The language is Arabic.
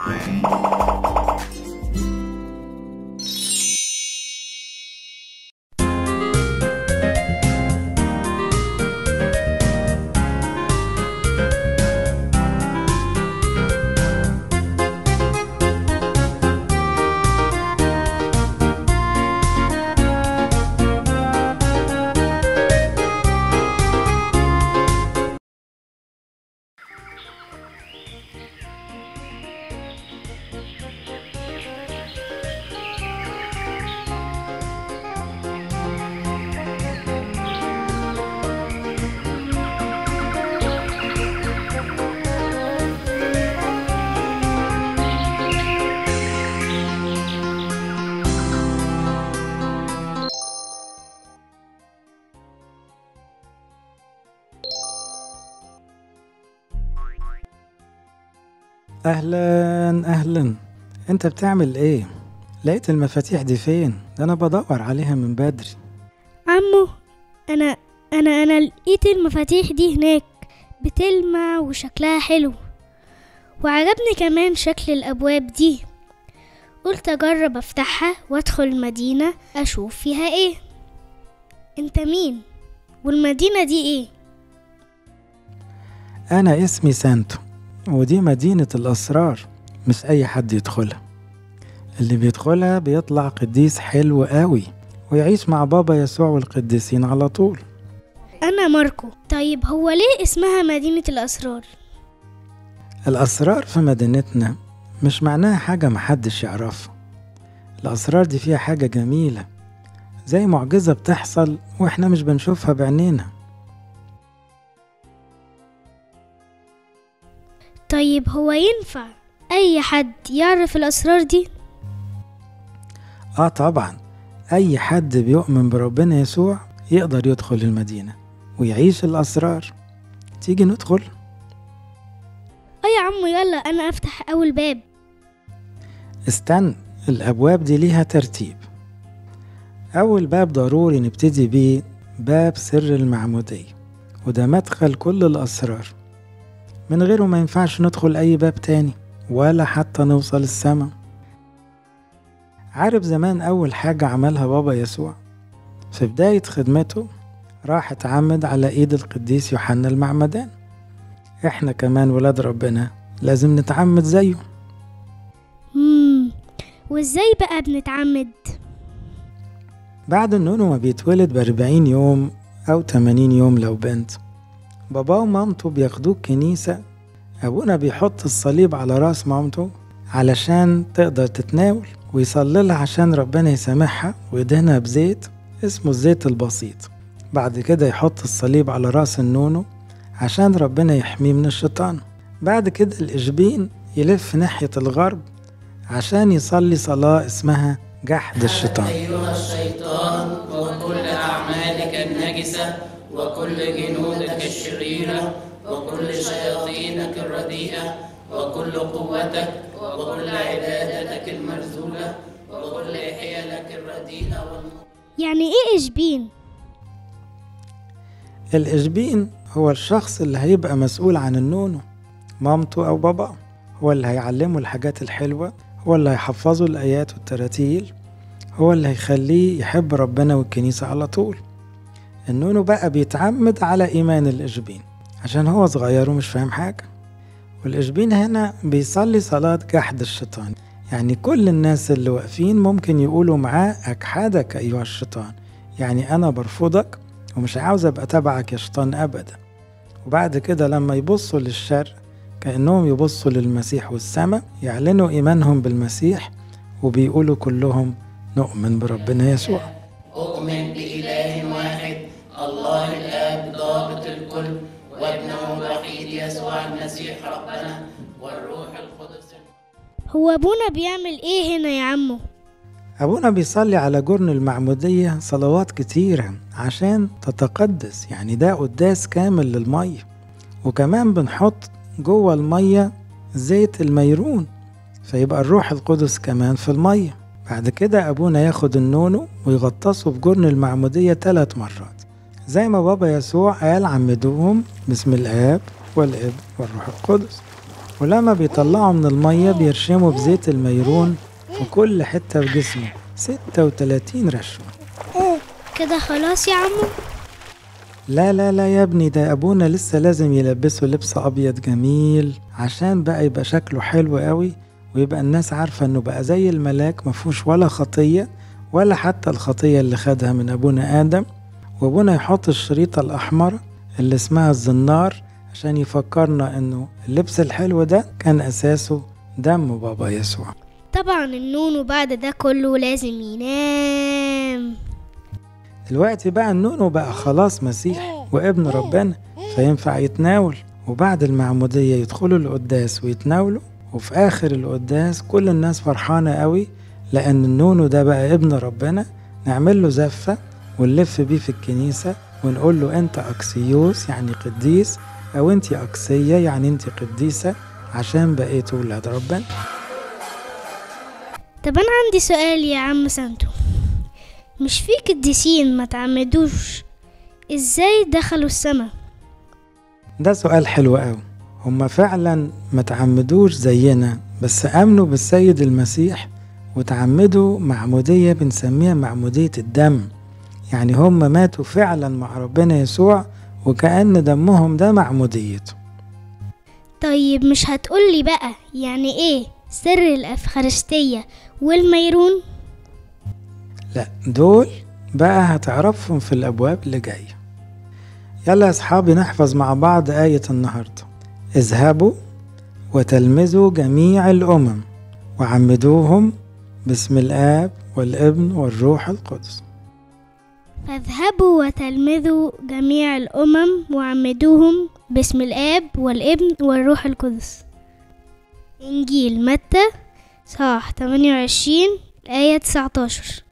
Bye. أهلا أهلا. أنت بتعمل إيه؟ لقيت المفاتيح دي فين؟ ده أنا بدور عليها من بدري. عمو أنا أنا أنا لقيت المفاتيح دي هناك بتلمع وشكلها حلو. وعجبني كمان شكل الأبواب دي. قلت أجرب أفتحها وأدخل المدينة أشوف فيها إيه. أنت مين؟ والمدينة دي إيه؟ أنا اسمي سانتو. ودي مدينة الأسرار مش أي حد يدخلها. اللي بيدخلها بيطلع قديس حلو قوي ويعيش مع بابا يسوع والقديسين على طول. أنا ماركو. طيب هو ليه اسمها مدينة الأسرار؟ الأسرار في مدينتنا مش معناها حاجة محدش يعرفها. الأسرار دي فيها حاجة جميلة زي معجزة بتحصل وإحنا مش بنشوفها بعينينا. طيب هو ينفع أي حد يعرف الأسرار دي؟ آه طبعا أي حد بيؤمن بربنا يسوع يقدر يدخل المدينة ويعيش الأسرار. تيجي ندخل؟ آه يا عمو يلا أنا أفتح أول باب. استنى الأبواب دي ليها ترتيب. أول باب ضروري نبتدي بيه باب سر المعمودية وده مدخل كل الأسرار. من غيره ما ينفعش ندخل أي باب تاني ولا حتى نوصل السما. عارف زمان أول حاجة عملها بابا يسوع؟ في بداية خدمته راح اتعمد على إيد القديس يوحنا المعمدان. إحنا كمان ولاد ربنا لازم نتعمد زيه. مم. وإزاي بقى بنتعمد؟ بعد النونو ما بيتولد بأربعين يوم أو تمانين يوم لو بنت. بابا ومامته بياخدوه الكنيسة أبونا بيحط الصليب على رأس مامته علشان تقدر تتناول ويصلي لها عشان ربنا يسامحها ويدهنها بزيت اسمه الزيت البسيط. بعد كده يحط الصليب على رأس النونو عشان ربنا يحميه من الشيطان. بعد كده الإشبين يلف ناحية الغرب عشان يصلي صلاة اسمها جحد الشيطان. أيها الشيطان وكل أعمالك النجسة وكل جنودك الشريرة وكل شياطينك الرديئة وكل قوتك وكل عبادتك المرذولة وكل حيلك الرديئة يعني إيه إشبين؟ الإشبين هو الشخص اللي هيبقى مسؤول عن النونو مامته أو بابا هو اللي هيعلمه الحاجات الحلوة هو اللي هيحفظه الآيات والتراتيل هو اللي هيخليه يحب ربنا والكنيسة على طول. النونو بقى بيتعمد على إيمان الإشبين عشان هو صغير ومش فاهم حاجة. والإشبين هنا بيصلي صلاة جحد الشيطان. يعني كل الناس اللي واقفين ممكن يقولوا معاه أجحدك أيها الشيطان. يعني أنا برفضك ومش عاوز أبقى تبعك يا شيطان أبدا. وبعد كده لما يبصوا للشر كأنهم يبصوا للمسيح والسماء يعلنوا إيمانهم بالمسيح وبيقولوا كلهم نؤمن بربنا يسوع. أؤمن بإله واحد الله الآب ضابط الكل وابنه الوحيد يسوع المسيح ربنا والروح القدس. هو أبونا بيعمل إيه هنا يا عمو؟ أبونا بيصلي على جرن المعمودية صلوات كتيرة عشان تتقدس يعني ده قداس كامل للمية. وكمان بنحط جوه المية زيت الميرون فيبقى الروح القدس كمان في المية. بعد كده أبونا ياخد النونو ويغطسه في جرن المعمودية ثلاث مرات. زي ما بابا يسوع قال عمدوهم باسم الآب والابن والروح القدس. ولما بيطلعوا من المية بيرشموا بزيت الميرون في كل حتة في جسمه 36 رشوة. كده خلاص يا عمو. لا لا لا يا ابني ده أبونا لسه لازم يلبسه لبس أبيض جميل عشان بقى يبقى شكله حلو قوي ويبقى الناس عارفة إنه بقى زي الملاك مفهوش ولا خطية ولا حتى الخطية اللي خدها من أبونا آدم. وأبونا يحط الشريطة الأحمر اللي اسمها الزنار عشان يفكرنا إنه اللبس الحلو ده كان أساسه دم بابا يسوع. طبعا النونو بعد ده كله لازم ينام. دلوقتي بقى النونو بقى خلاص مسيحي وابن ربنا فينفع يتناول. وبعد المعمودية يدخلوا القداس ويتناولوا. وفي آخر القداس كل الناس فرحانة قوي لأن النونو ده بقى ابن ربنا. نعمل له زفة ونلف بيه في الكنيسة ونقول له أنت أكسيوس يعني قديس أو أنت أكسية يعني أنت قديسة عشان بقيتوا ولاد ربنا. طب أنا عندي سؤال يا عم سانتو. مش في قديسين ما تعمدوش. إزاي دخلوا السما؟ ده سؤال حلو قوي هما فعلا ما تعمدوش زينا بس آمنوا بالسيد المسيح وتعمدوا معمودية بنسميها معمودية الدم. يعني هم ماتوا فعلا مع ربنا يسوع وكأن دمهم ده معموديته. طيب مش هتقولي بقى يعني إيه سر الإفخارستية والميرون؟ لا دول بقى هتعرفهم في الأبواب اللي جاية. يلا يا أصحابي نحفظ مع بعض آية النهاردة. اذهبوا وتلمذوا جميع الأمم وعمدوهم باسم الآب والابن والروح القدس. فاذهبوا وتلمذوا جميع الأمم وعمدوهم باسم الآب والابن والروح القدس. إنجيل متى؟ صح 28 آية 19